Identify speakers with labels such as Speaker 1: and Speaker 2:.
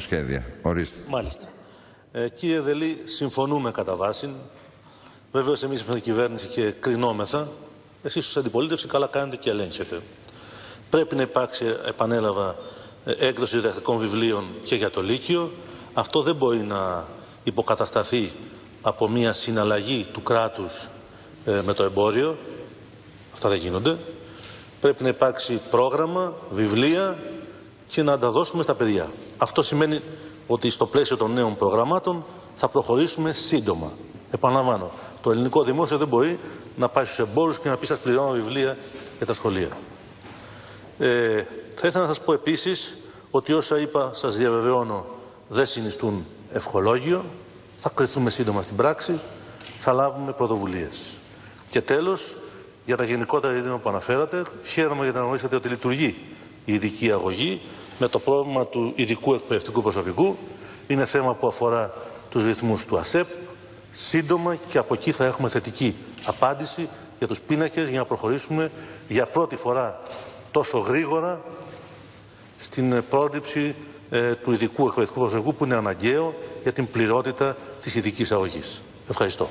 Speaker 1: σχέδια. Ορίστε.
Speaker 2: Μάλιστα. Ε, κύριε Δελή, συμφωνούμε κατά βάση. Βεβαίως, εμείς είμαστε κυβέρνηση και κρινόμεθα. Εσείς ως αντιπολίτευση καλά κάνετε και ελέγχετε. Πρέπει να υπάρξει, επανέλαβα, ε, έκδοση διδακτικών βιβλίων και για το Λύκειο. Αυτό δεν μπορεί να υποκατασταθεί από μια συναλλαγή του κράτους ε, με το εμπόριο. Αυτά δεν γίνονται. Πρέπει να υπάρξει πρόγραμμα, βιβλία και να τα δώσουμε στα παιδιά. Αυτό σημαίνει ότι στο πλαίσιο των νέων προγραμμάτων θα προχωρήσουμε σύντομα. Επαναλαμβάνω, το ελληνικό δημόσιο δεν μπορεί να πάει στους εμπόρους και να πει σας πληρώνω βιβλία για τα σχολεία. Ε, θα ήθελα να σας πω επίσης ότι όσα είπα σας διαβεβαιώνω δεν συνιστούν ευχολόγιο. Θα κρυθούμε σύντομα στην πράξη. Θα λάβουμε πρωτοβουλίες. Και τέλος, για τα γενικότερα ζητήματα που αναφέρατε, χαίρομαι γιατί γνωρίσατε ότι λειτουργεί η ειδική αγωγή με το πρόβλημα του ειδικού εκπαιδευτικού προσωπικού. Είναι θέμα που αφορά τους ρυθμούς του ΑΣΕΠ. Σύντομα και από εκεί θα έχουμε θετική απάντηση για τους πίνακες για να προχωρήσουμε για πρώτη φορά τόσο γρήγορα στην πρόληψη ε, του ειδικού εκπαιδευτικού προσωπικού που είναι αναγκαίο για την πληρότητα της ειδικής αγωγής. Ευχαριστώ.